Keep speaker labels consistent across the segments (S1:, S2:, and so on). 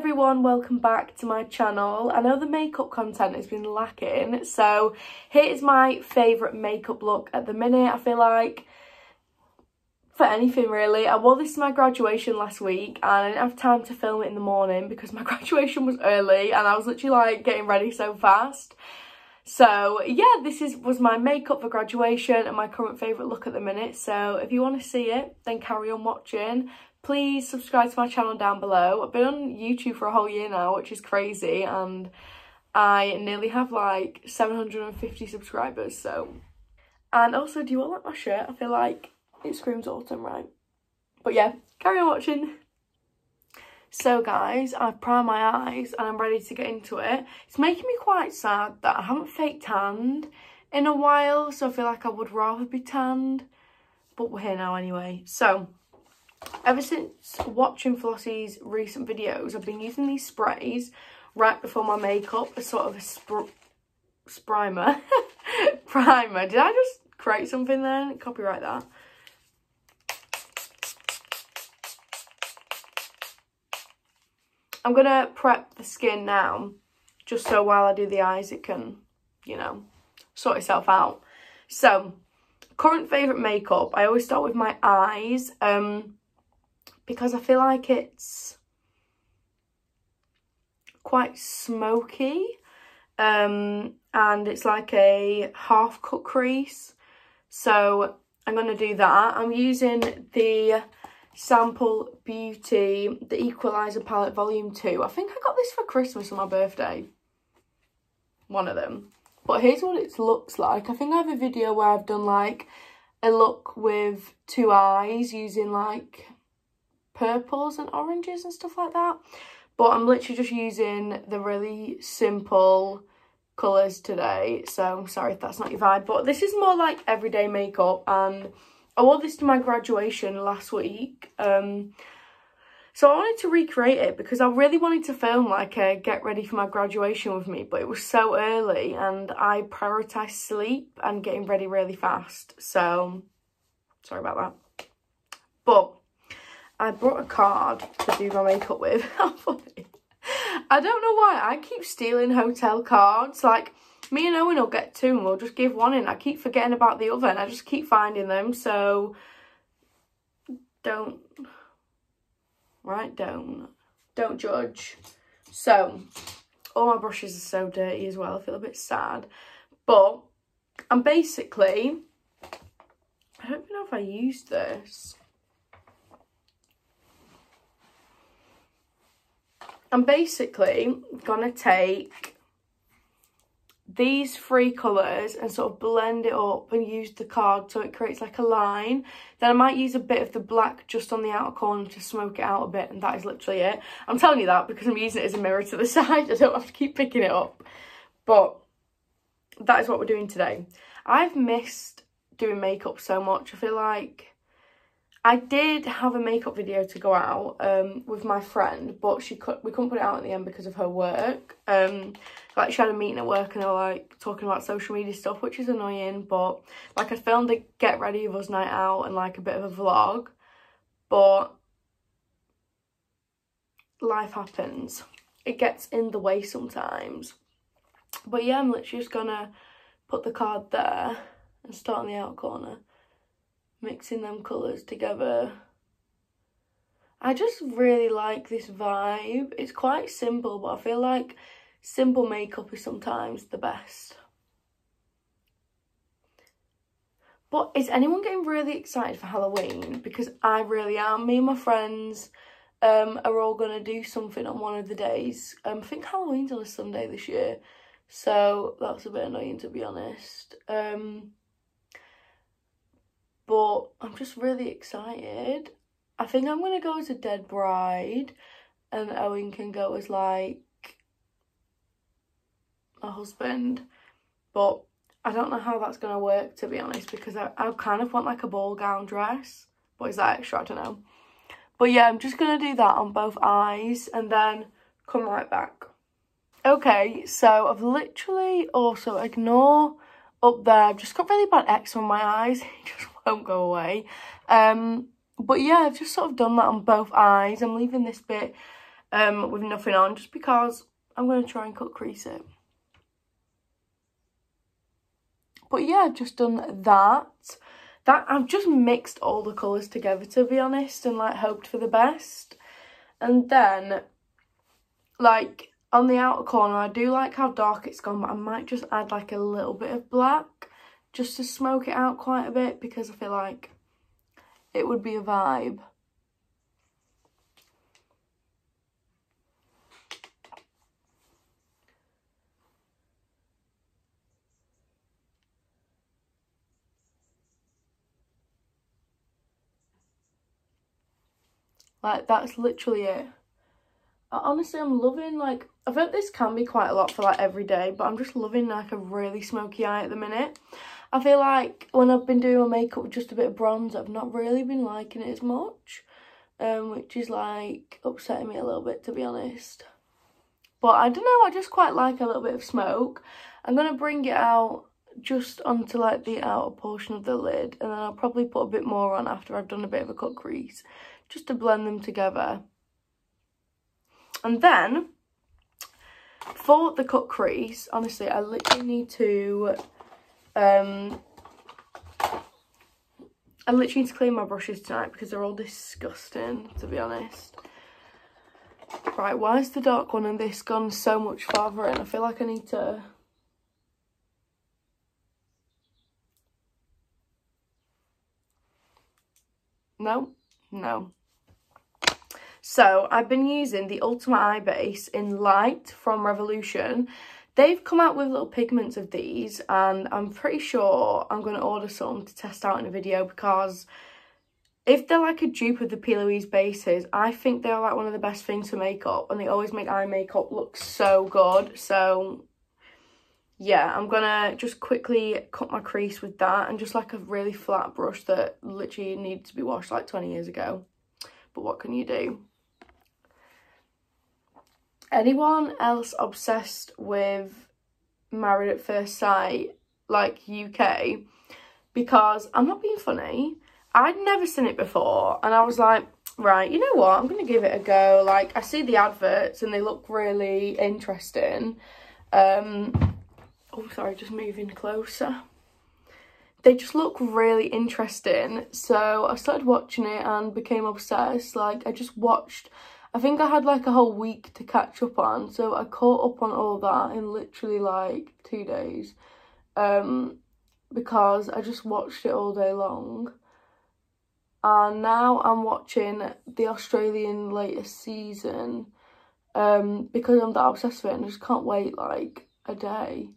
S1: everyone, welcome back to my channel. I know the makeup content has been lacking, so here's my favourite makeup look at the minute. I feel like for anything really. I wore this to my graduation last week and I didn't have time to film it in the morning because my graduation was early and I was literally like getting ready so fast. So yeah, this is was my makeup for graduation and my current favourite look at the minute. So if you want to see it, then carry on watching please subscribe to my channel down below. I've been on YouTube for a whole year now, which is crazy, and I nearly have like 750 subscribers, so... And also, do you all like my shirt? I feel like it screams autumn, right? But yeah, carry on watching. So guys, I've primed my eyes and I'm ready to get into it. It's making me quite sad that I haven't fake tanned in a while, so I feel like I would rather be tanned. But we're here now anyway. So, Ever since watching Flossie's recent videos, I've been using these sprays right before my makeup as sort of a spr primer. primer. Did I just create something then? Copyright that. I'm going to prep the skin now, just so while I do the eyes it can, you know, sort itself out. So, current favourite makeup, I always start with my eyes. Um, because I feel like it's quite smoky um, and it's like a half cut crease so I'm going to do that. I'm using the Sample Beauty, the Equalizer Palette Volume 2. I think I got this for Christmas on my birthday. One of them. But here's what it looks like. I think I have a video where I've done like a look with two eyes using like purples and oranges and stuff like that. But I'm literally just using the really simple colours today. So I'm sorry if that's not your vibe. But this is more like everyday makeup. And I wore this to my graduation last week. Um, so I wanted to recreate it because I really wanted to film like a get ready for my graduation with me. But it was so early and I prioritised sleep and getting ready really fast. So sorry about that. But I brought a card to do my makeup with. How funny. I don't know why. I keep stealing hotel cards. Like, me and Owen will get two and we'll just give one in. I keep forgetting about the other and I just keep finding them. So, don't. Right, don't. Don't judge. So, all my brushes are so dirty as well. I feel a bit sad. But, I'm basically... I don't even know if I used this. I'm basically going to take these three colours and sort of blend it up and use the card so it creates like a line. Then I might use a bit of the black just on the outer corner to smoke it out a bit and that is literally it. I'm telling you that because I'm using it as a mirror to the side. I don't have to keep picking it up. But that is what we're doing today. I've missed doing makeup so much. I feel like I did have a makeup video to go out um, with my friend, but she could we couldn't put it out at the end because of her work. Um, like she had a meeting at work and they were like talking about social media stuff, which is annoying. But like I filmed a get ready with us night out and like a bit of a vlog, but life happens. It gets in the way sometimes. But yeah, I'm literally just gonna put the card there and start on the outer corner mixing them colours together. I just really like this vibe. It's quite simple, but I feel like simple makeup is sometimes the best. But is anyone getting really excited for Halloween? Because I really am. Me and my friends um, are all going to do something on one of the days. Um, I think Halloween's on a Sunday this year. So that's a bit annoying to be honest. Um, but I'm just really excited. I think I'm going to go as a dead bride and Owen can go as like a husband. But I don't know how that's going to work to be honest because I, I kind of want like a ball gown dress. But is that extra? I don't know. But yeah, I'm just going to do that on both eyes and then come right back. Okay, so I've literally also ignore up there. I've just got really bad eczema on my eyes. It just won't go away. Um, but yeah, I've just sort of done that on both eyes. I'm leaving this bit um, with nothing on just because I'm going to try and cut crease it. But yeah, I've just done that. That I've just mixed all the colours together to be honest and like hoped for the best. And then like on the outer corner I do like how dark it's gone but I might just add like a little bit of black just to smoke it out quite a bit because I feel like it would be a vibe. Like, that's literally it. Honestly, I'm loving, like, I think this can be quite a lot for, like, every day, but I'm just loving, like, a really smoky eye at the minute. I feel like when I've been doing my makeup with just a bit of bronze, I've not really been liking it as much, um, which is, like, upsetting me a little bit, to be honest. But I don't know, I just quite like a little bit of smoke. I'm to bring it out just onto like the outer portion of the lid and then I'll probably put a bit more on after I've done a bit of a cut crease just to blend them together. And then for the cut crease, honestly, I literally need to, um, I literally need to clean my brushes tonight because they're all disgusting, to be honest. Right, why is the dark one and this gone so much farther in? I feel like I need to... No, no. So I've been using the Ultimate Eye Base in Light from Revolution. They've come out with little pigments of these and I'm pretty sure I'm going to order some to test out in a video because if they're like a dupe of the P. Louise bases, I think they're like one of the best things for makeup and they always make eye makeup look so good. So yeah, I'm going to just quickly cut my crease with that and just like a really flat brush that literally needed to be washed like 20 years ago. But what can you do? Anyone else obsessed with Married at First Sight, like UK, because I'm not being funny, I'd never seen it before, and I was like, right, you know what, I'm going to give it a go. Like, I see the adverts, and they look really interesting. Um, oh, sorry, just moving closer. They just look really interesting, so I started watching it and became obsessed. Like, I just watched I think I had like a whole week to catch up on, so I caught up on all that in literally like two days. Um, because I just watched it all day long. And now I'm watching the Australian latest season um, because I'm that obsessed with it and I just can't wait like a day.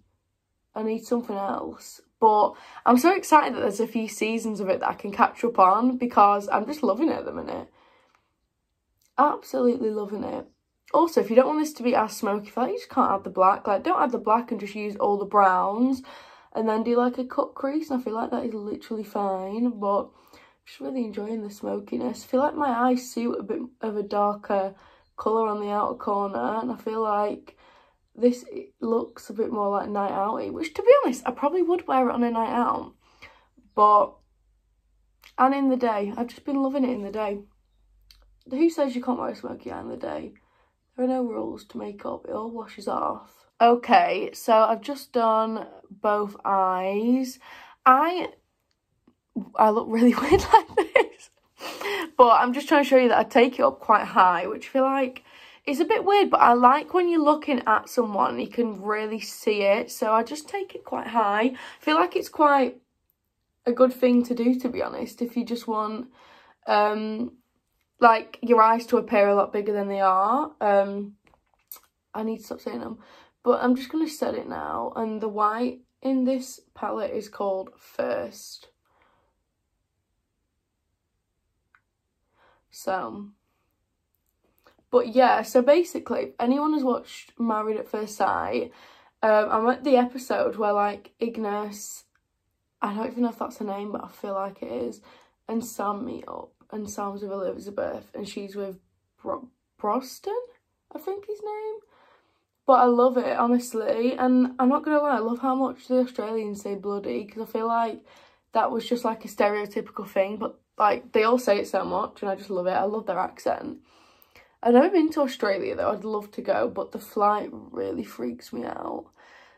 S1: I need something else. But I'm so excited that there's a few seasons of it that I can catch up on because I'm just loving it at the minute. Absolutely loving it. Also, if you don't want this to be as smoky, like you just can't add the black. Like, don't add the black and just use all the browns and then do like a cut crease. And I feel like that is literally fine, but I'm just really enjoying the smokiness. I feel like my eyes suit a bit of a darker colour on the outer corner and I feel like this looks a bit more like night outy, which to be honest, I probably would wear it on a night out. But, and in the day, I've just been loving it in the day. Who says you can't wear a smoky eye in the day? There are no rules to makeup, it all washes off. Okay, so I've just done both eyes. I I look really weird like this. But I'm just trying to show you that I take it up quite high, which I feel like is a bit weird, but I like when you're looking at someone, you can really see it. So I just take it quite high. I feel like it's quite a good thing to do, to be honest, if you just want um, like your eyes to appear a lot bigger than they are. Um, I need to stop saying them. But I'm just going to set it now. And the white in this palette is called First. So, but yeah, so basically, if anyone has watched Married at First Sight, um, I'm at the episode where like Ignis, I don't even know if that's her name, but I feel like it is, and Sam meet up and Sam's with Elizabeth and she's with Bro Bronson, I think his name. But I love it, honestly. And I'm not going to lie, I love how much the Australians say bloody because I feel like that was just like a stereotypical thing. But like they all say it so much and I just love it. I love their accent. I've never been to Australia though, I'd love to go, but the flight really freaks me out.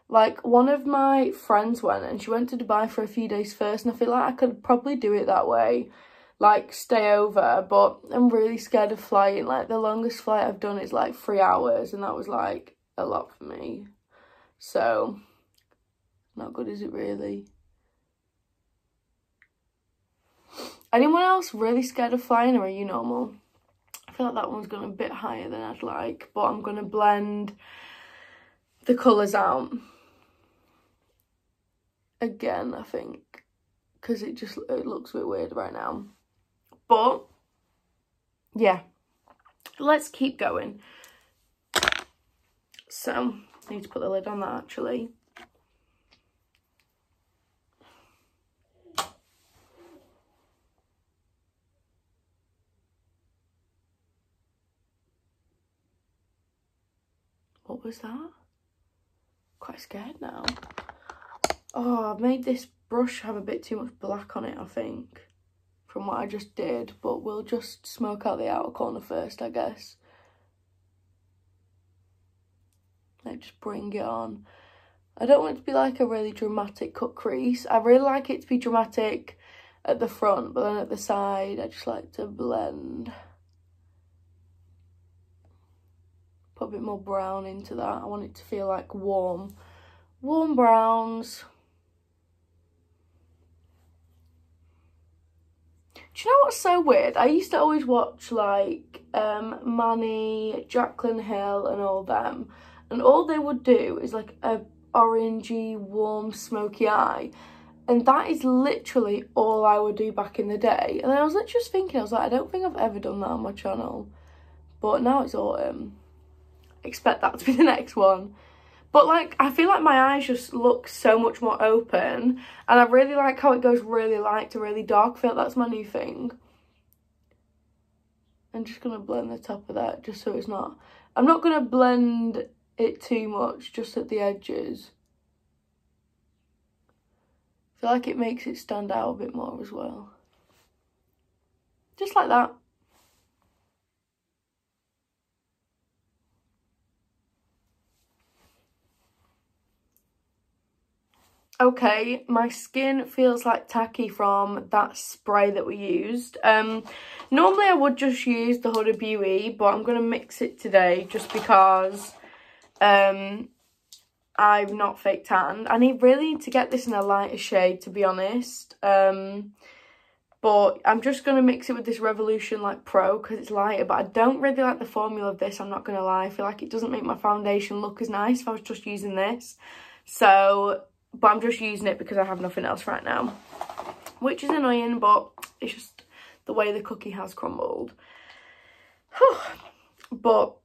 S1: Like, one of my friends went and she went to Dubai for a few days first and I feel like I could probably do it that way. Like, stay over, but I'm really scared of flying. Like, the longest flight I've done is like three hours and that was like a lot for me. So, not good is it really? Anyone else really scared of flying or are you normal? I feel like that one's gone a bit higher than I'd like, but I'm to blend the colours out again, I think, because it just it looks a bit weird right now. But, yeah, let's keep going. So, I need to put the lid on that actually. What was that? Quite scared now. Oh, I've made this brush have a bit too much black on it, I think, from what I just did. But we'll just smoke out the outer corner first, I guess. Just bring it on. I don't want it to be like a really dramatic cut crease. I really like it to be dramatic at the front, but then at the side, I just like to blend. Put a bit more brown into that. I want it to feel like warm, warm browns. Do you know what's so weird? I used to always watch like um, Manny, Jaclyn Hill and all them. And all they would do is like a orangey, warm, smoky eye. And that is literally all I would do back in the day. And I was literally just thinking, I was like, I don't think I've ever done that on my channel. But now it's autumn. Expect that to be the next one. But like, I feel like my eyes just look so much more open. And I really like how it goes really light to really dark. I feel like that's my new thing. I'm just going to blend the top of that just so it's not... I'm not going to blend it too much, just at the edges. I feel like it makes it stand out a bit more as well. Just like that. Okay my skin feels like tacky from that spray that we used. Um normally i would just use the huda beauty but i'm gonna mix it today just because um i'm not fake tanned. I need really need to get this in a lighter shade to be honest. Um but i'm just gonna mix it with this revolution like pro because it's lighter. But i don't really like the formula of this i'm not gonna lie. I feel like it doesn't make my foundation look as nice if i was just using this. So but I'm just using it because I have nothing else right now. Which is annoying, but it's just the way the cookie has crumbled. but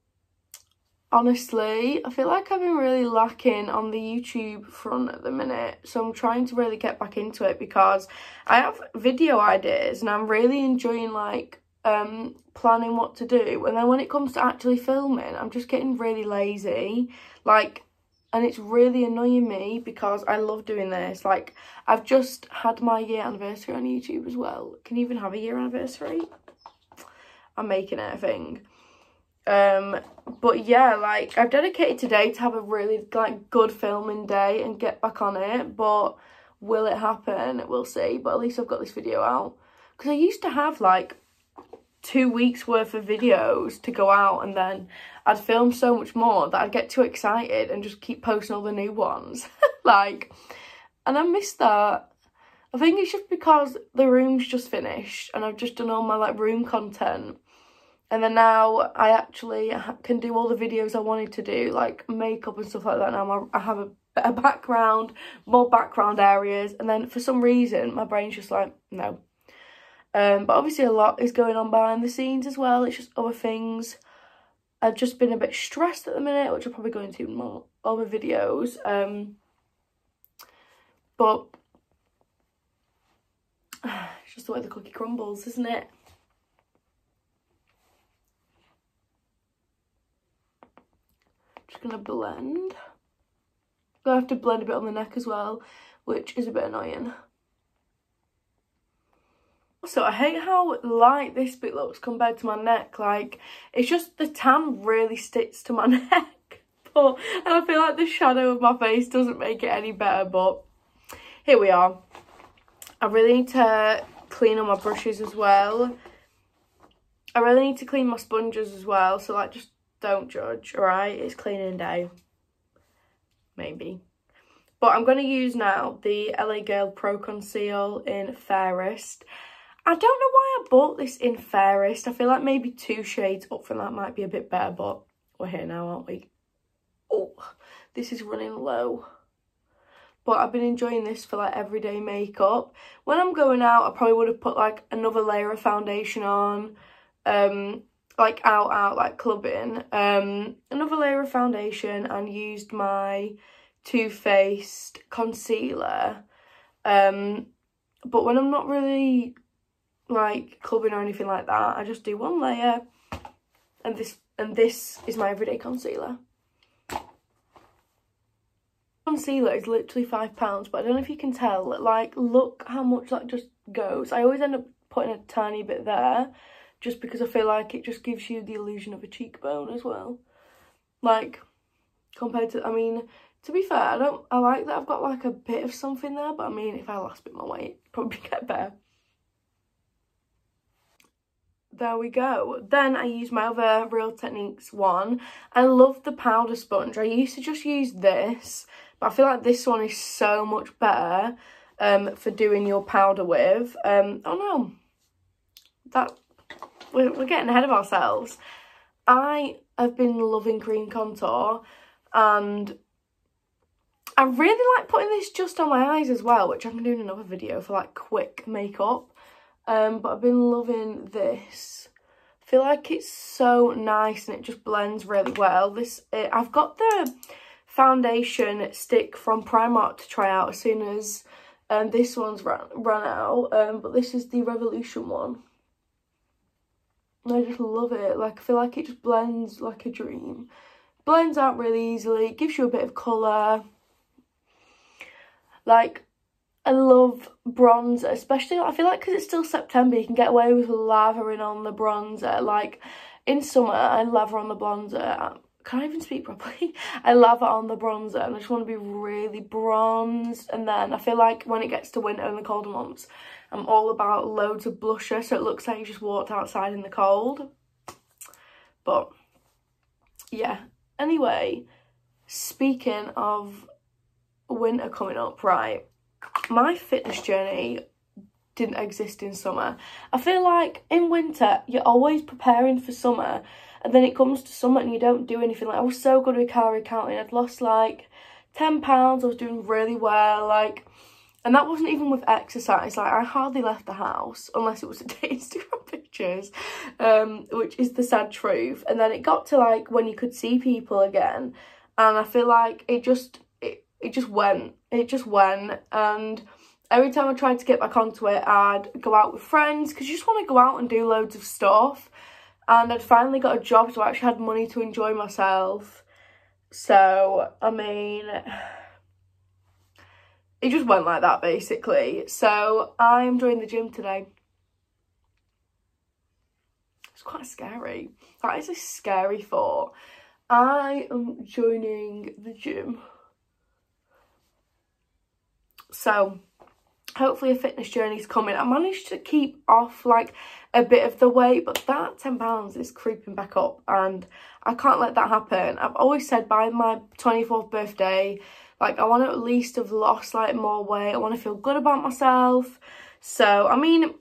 S1: honestly, I feel like I've been really lacking on the YouTube front at the minute. So I'm trying to really get back into it because I have video ideas and I'm really enjoying like um planning what to do. And then when it comes to actually filming, I'm just getting really lazy. Like and it's really annoying me because I love doing this. Like, I've just had my year anniversary on YouTube as well. Can you even have a year anniversary? I'm making it a thing. Um, but yeah, like, I've dedicated today to have a really, like, good filming day and get back on it. But will it happen? We'll see. But at least I've got this video out. Because I used to have, like, two weeks worth of videos to go out and then I'd film so much more that I'd get too excited and just keep posting all the new ones. like, and I miss that. I think it's just because the room's just finished and I've just done all my like room content. And then now I actually can do all the videos I wanted to do, like makeup and stuff like that now. I have a better background, more background areas. And then for some reason, my brain's just like, no, um, but obviously a lot is going on behind the scenes as well. It's just other things. I've just been a bit stressed at the minute, which I'll probably go into more other videos. Um, but it's just the way the cookie crumbles, isn't it? Just gonna blend. I have to blend a bit on the neck as well, which is a bit annoying. So I hate how light this bit looks compared to my neck. Like, it's just the tan really sticks to my neck. but, and I feel like the shadow of my face doesn't make it any better. But here we are. I really need to clean all my brushes as well. I really need to clean my sponges as well. So, like, just don't judge, alright? It's cleaning day. Maybe. But I'm going to use now the LA Girl Pro Conceal in Fairest. I don't know why I bought this in Fairest. I feel like maybe two shades up from that might be a bit better, but we're here now, aren't we? Oh, this is running low. But I've been enjoying this for like everyday makeup. When I'm going out, I probably would have put like another layer of foundation on. Um, like out, out, like clubbing. Um, another layer of foundation and used my Too Faced concealer. Um, but when I'm not really like clubbing or anything like that. I just do one layer and this and this is my everyday concealer. Concealer is literally five pounds, but I don't know if you can tell. Like, look how much that just goes. I always end up putting a tiny bit there, just because I feel like it just gives you the illusion of a cheekbone as well. Like, compared to, I mean, to be fair, I don't, I like that I've got like a bit of something there, but I mean, if I lost a bit my weight, probably get better there we go. Then I use my other Real Techniques one. I love the powder sponge. I used to just use this, but I feel like this one is so much better um, for doing your powder with. Um, oh no, that we're, we're getting ahead of ourselves. I have been loving cream contour and I really like putting this just on my eyes as well, which I can do in another video for like quick makeup. Um, but I've been loving this. I feel like it's so nice and it just blends really well. This it, I've got the foundation stick from Primark to try out as soon as um, this one's run, run out. Um, but this is the Revolution one. I just love it. Like, I feel like it just blends like a dream. Blends out really easily. gives you a bit of colour. Like, I love bronzer, especially I feel like because it's still September, you can get away with lathering on the bronzer. Like in summer, I lather on the bronzer. Can I even speak properly? I lather on the bronzer and I just want to be really bronzed. And then I feel like when it gets to winter and the colder months, I'm all about loads of blusher so it looks like you just walked outside in the cold. But yeah, anyway, speaking of winter coming up, right, my fitness journey didn't exist in summer. I feel like in winter, you're always preparing for summer, and then it comes to summer and you don't do anything. Like, I was so good with calorie counting. I'd lost like 10 pounds. I was doing really well. Like, and that wasn't even with exercise. Like, I hardly left the house unless it was to take Instagram pictures, um, which is the sad truth. And then it got to like when you could see people again. And I feel like it just it just went. It just went. And every time I tried to get back onto it, I'd go out with friends because you just want to go out and do loads of stuff. And I'd finally got a job, so I actually had money to enjoy myself. So, I mean, it just went like that basically. So, I'm joining the gym today. It's quite scary. That is a scary thought. I am joining the gym. So hopefully a fitness journey is coming. I managed to keep off like a bit of the weight, but that £10 is creeping back up and I can't let that happen. I've always said by my 24th birthday, like I want to at least have lost like more weight. I want to feel good about myself. So, I mean,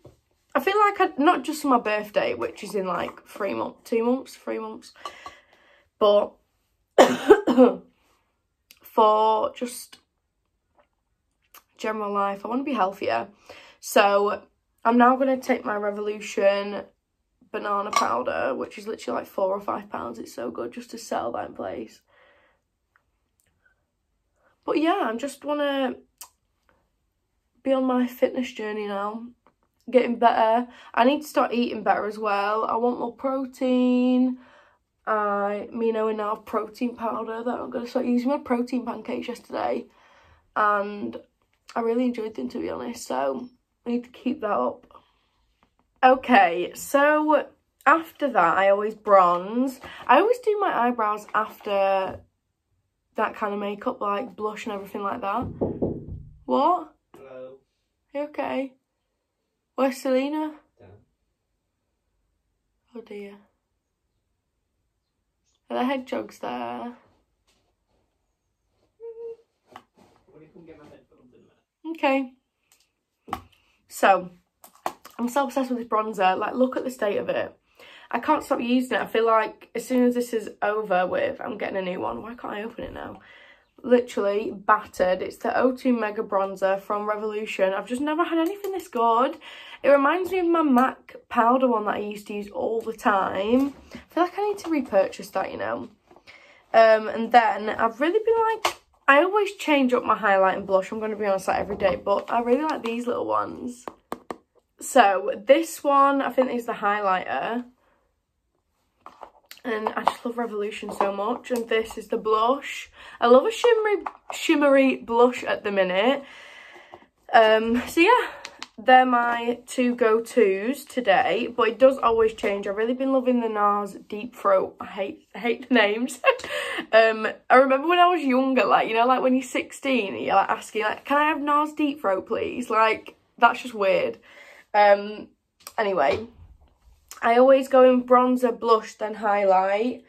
S1: I feel like I, not just for my birthday, which is in like three months, two months, three months, but for just general life. I want to be healthier. So I'm now going to take my Revolution banana powder, which is literally like four or five pounds. It's so good just to sell that in place. But yeah, I just want to be on my fitness journey now. Getting better. I need to start eating better as well. I want more protein. I, me knowing now protein powder that I'm going to start using my protein pancakes yesterday. And I really enjoyed them to be honest, so I need to keep that up. Okay, so after that, I always bronze. I always do my eyebrows after that kind of makeup, like blush and everything like that. What?
S2: Hello.
S1: You okay? Where's Selena?
S2: Down.
S1: Oh dear. Are there hedgehogs there?
S2: Will you come get my headphones in a minute?
S1: Okay. So, I'm so obsessed with this bronzer. Like, look at the state of it. I can't stop using it. I feel like as soon as this is over with, I'm getting a new one. Why can't I open it now? Literally battered. It's the O2 Mega Bronzer from Revolution. I've just never had anything this good. It reminds me of my MAC powder one that I used to use all the time. I feel like I need to repurchase that, you know. Um, and then I've really been like, I always change up my highlight and blush. I'm going to be honest that every day, but I really like these little ones. So this one, I think is the highlighter. And I just love Revolution so much. And this is the blush. I love a shimmery, shimmery blush at the minute. Um, so yeah, they're my two go-tos today. But it does always change. I've really been loving the NARS Deep Throat. I hate, I hate the names. um, I remember when I was younger, like, you know, like when you're 16, you're like asking, like, can I have NARS Deep Throat, please? Like, that's just weird. Um, anyway, I always go in bronzer, blush, then highlight.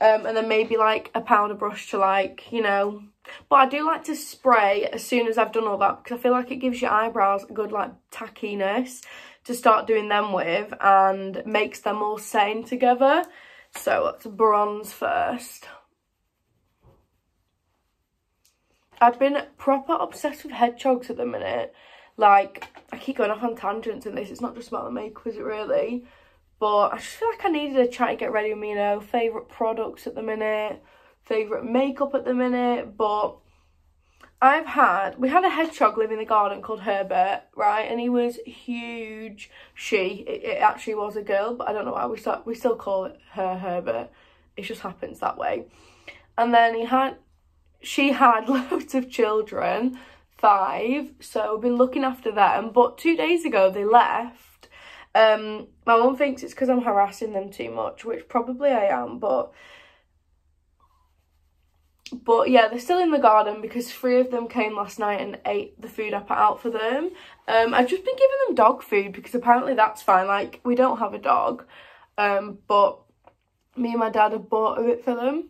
S1: Um, and then maybe like a powder brush to like, you know. But I do like to spray as soon as I've done all that because I feel like it gives your eyebrows a good like tackiness to start doing them with and makes them all sane together. So let's bronze first. I've been proper obsessed with hedgehogs at the minute. Like, I keep going off on tangents in this. It's not just about the makeup, is it really? But I just feel like I needed a chat to get ready with me, you know. Favourite products at the minute. Favourite makeup at the minute. But I've had... We had a hedgehog live in the garden called Herbert, right? And he was huge. She. It, it actually was a girl, but I don't know why we, we still call it her Herbert. It just happens that way. And then he had... She had loads of children five, so I've been looking after them. But two days ago, they left. Um, my mum thinks it's because I'm harassing them too much, which probably I am, but... But yeah, they're still in the garden because three of them came last night and ate the food I put out for them. Um, I've just been giving them dog food because apparently that's fine. Like, we don't have a dog, um, but me and my dad have bought a bit for them.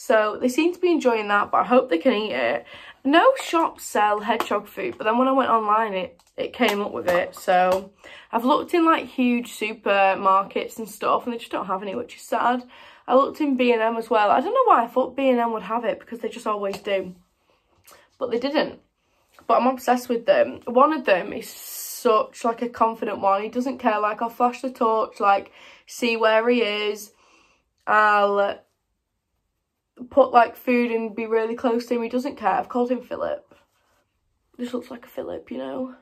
S1: So they seem to be enjoying that, but I hope they can eat it. No shops sell hedgehog food, but then when I went online, it, it came up with it. So I've looked in like huge supermarkets and stuff, and they just don't have any, which is sad. I looked in B&M as well. I don't know why I thought B&M would have it, because they just always do. But they didn't. But I'm obsessed with them. One of them is such like a confident one. He doesn't care. Like, I'll flash the torch, like, see where he is. I'll put like food and be really close to him. He doesn't care. I've called him Philip. This looks like a Philip, you know.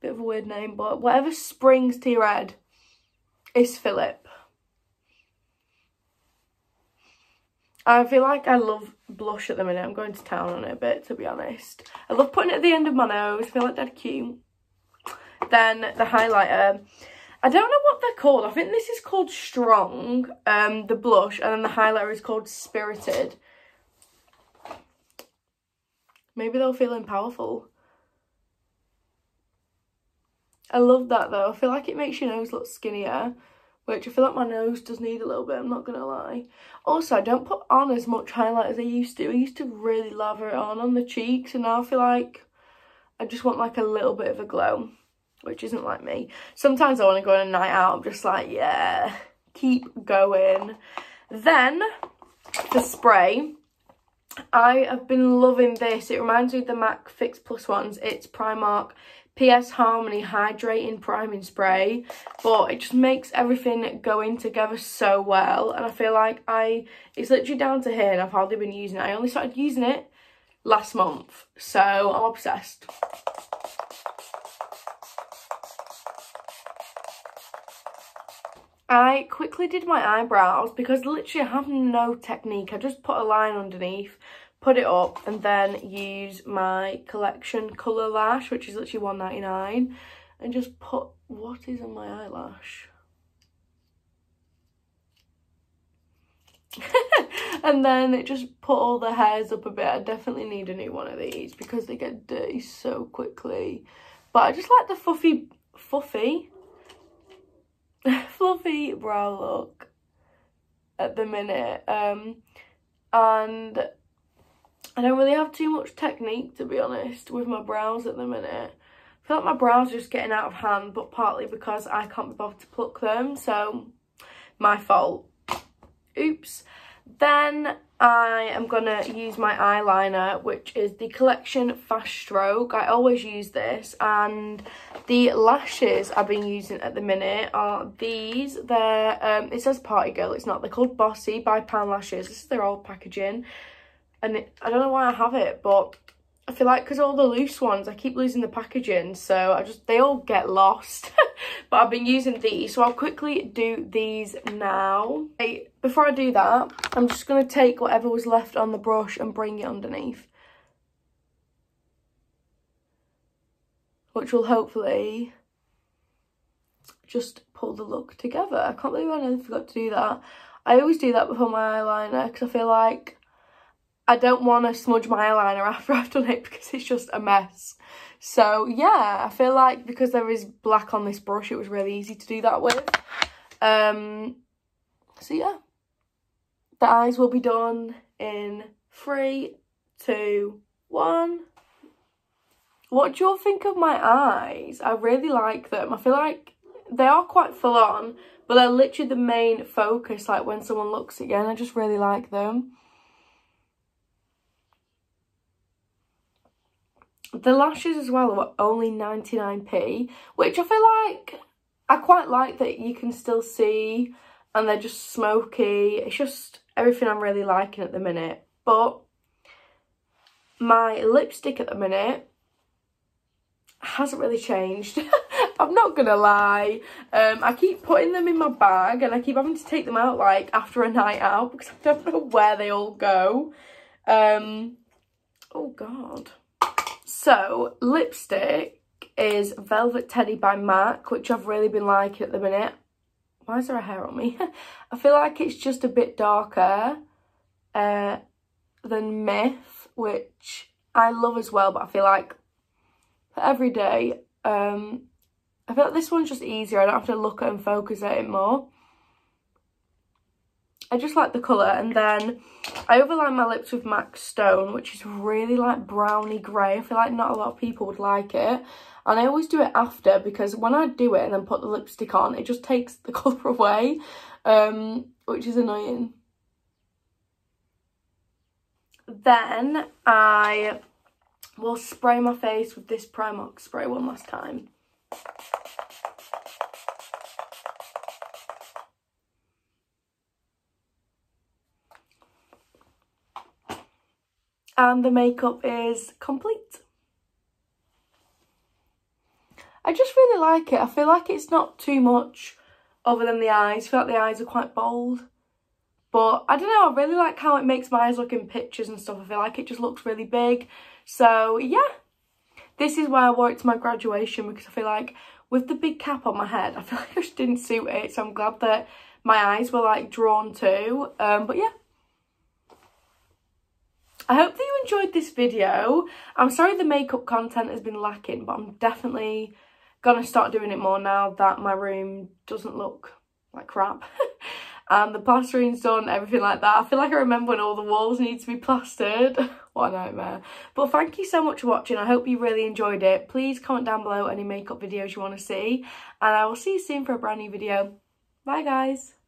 S1: Bit of a weird name, but whatever springs to your head is Philip. I feel like I love blush at the minute. I'm going to town on it a bit, to be honest. I love putting it at the end of my nose. I feel like that cute. Then the highlighter. I don't know what they're called. I think this is called Strong, um, the blush, and then the highlighter is called Spirited. Maybe they're feeling powerful. I love that though. I feel like it makes your nose look skinnier, which I feel like my nose does need a little bit, I'm not going to lie. Also, I don't put on as much highlight as I used to. I used to really lather it on on the cheeks, and now I feel like I just want like a little bit of a glow which isn't like me. Sometimes I want to go on a night out, I'm just like, yeah, keep going. Then, the spray, I have been loving this. It reminds me of the MAC Fix Plus ones. It's Primark PS Harmony Hydrating Priming Spray, but it just makes everything going together so well. And I feel like I, it's literally down to here and I've hardly been using it. I only started using it last month, so I'm obsessed. I quickly did my eyebrows because literally I have no technique. I just put a line underneath, put it up and then use my collection colour lash, which is literally one ninety nine. and just put what is on my eyelash. and then it just put all the hairs up a bit. I definitely need a new one of these because they get dirty so quickly. But I just like the fluffy, fluffy, fluffy brow look at the minute. Um, and I don't really have too much technique, to be honest, with my brows at the minute. I feel like my brows are just getting out of hand, but partly because I can't be bothered to pluck them, so my fault. Oops. Then I am going to use my eyeliner, which is the Collection Fast Stroke. I always use this. And the lashes I've been using at the minute are these. They're, um, it says Party Girl, it's not. They're called Bossy by Pan Lashes. This is their old packaging. And it, I don't know why I have it, but I feel like because all the loose ones, I keep losing the packaging, so I just, they all get lost. but I've been using these, so I'll quickly do these now. Okay, before I do that, I'm just going to take whatever was left on the brush and bring it underneath. Which will hopefully just pull the look together. I can't believe I never forgot to do that. I always do that before my eyeliner because I feel like I don't want to smudge my eyeliner after I've done it because it's just a mess. So yeah, I feel like because there is black on this brush, it was really easy to do that with. Um, so yeah, the eyes will be done in three, two, one. What do you all think of my eyes? I really like them. I feel like they are quite full on, but they're literally the main focus, like when someone looks again, I just really like them. The lashes as well were only 99p, which I feel like I quite like that you can still see and they're just smoky. It's just everything I'm really liking at the minute. But my lipstick at the minute hasn't really changed. I'm not gonna lie. Um, I keep putting them in my bag and I keep having to take them out like after a night out because I don't know where they all go. Um, oh God. So, lipstick is Velvet Teddy by MAC, which I've really been liking at the minute. Why is there a hair on me? I feel like it's just a bit darker uh, than Myth, which I love as well, but I feel like for every day, um, I feel like this one's just easier. I don't have to look at and focus at it more. I just like the colour. And then I overline my lips with MAC Stone, which is really like browny grey. I feel like not a lot of people would like it. And I always do it after because when I do it and then put the lipstick on, it just takes the colour away, um, which is annoying. Then I will spray my face with this Primark spray one last time. And the makeup is complete. I just really like it. I feel like it's not too much other than the eyes. I feel like the eyes are quite bold. But I don't know, I really like how it makes my eyes look in pictures and stuff. I feel like it just looks really big. So yeah, this is why I wore it to my graduation because I feel like with the big cap on my head, I feel like I just didn't suit it. So I'm glad that my eyes were like drawn to. Um, but yeah, I hope that you enjoyed this video. I'm sorry the makeup content has been lacking, but I'm definitely going to start doing it more now that my room doesn't look like crap. and the plastering's done, everything like that. I feel like I remember when all the walls need to be plastered. what a nightmare. But thank you so much for watching. I hope you really enjoyed it. Please comment down below any makeup videos you want to see. And I will see you soon for a brand new video. Bye guys.